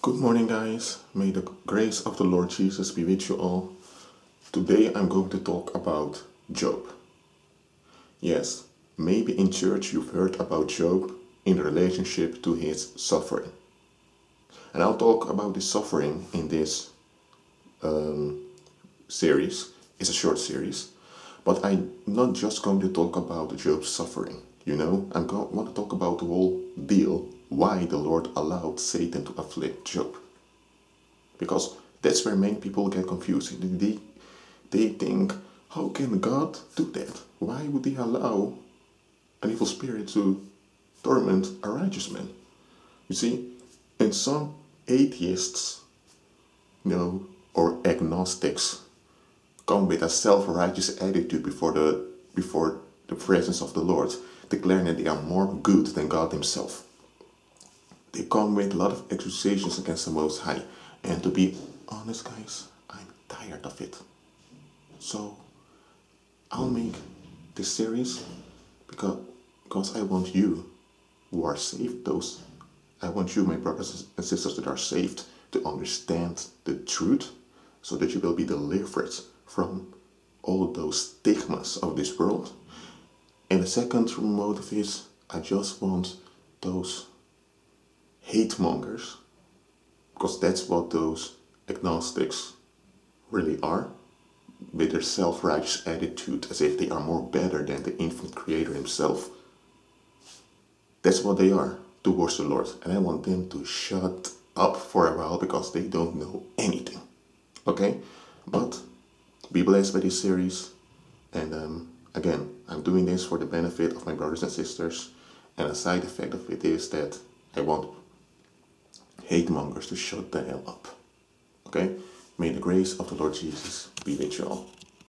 Good morning, guys. May the grace of the Lord Jesus be with you all. Today I'm going to talk about Job. Yes, maybe in church you've heard about Job in relationship to his suffering. And I'll talk about the suffering in this um, series. It's a short series. But I'm not just going to talk about Job's suffering. You know, I'm want to talk about the whole deal why the Lord allowed Satan to afflict Job. Because that's where many people get confused. They, they think, how can God do that? Why would he allow an evil spirit to torment a righteous man? You see, and some atheists, you know, or agnostics come with a self-righteous attitude before the before the presence of the Lord, declaring that they are more good than God himself they come with a lot of accusations against the Most High. And to be honest, guys, I'm tired of it. So I'll make this series because, because I want you who are saved, those I want you, my brothers and sisters that are saved, to understand the truth so that you will be delivered from all those stigmas of this world. And the second motive is I just want those hate mongers, because that's what those agnostics really are, with their self righteous attitude as if they are more better than the infinite creator himself. That's what they are towards the Lord, and I want them to shut up for a while because they don't know anything. Okay? But be blessed by this series, and um, again, I'm doing this for the benefit of my brothers and sisters, and a side effect of it is that I want hate mongers to shut the hell up. Okay? May the grace of the Lord Jesus be with you all.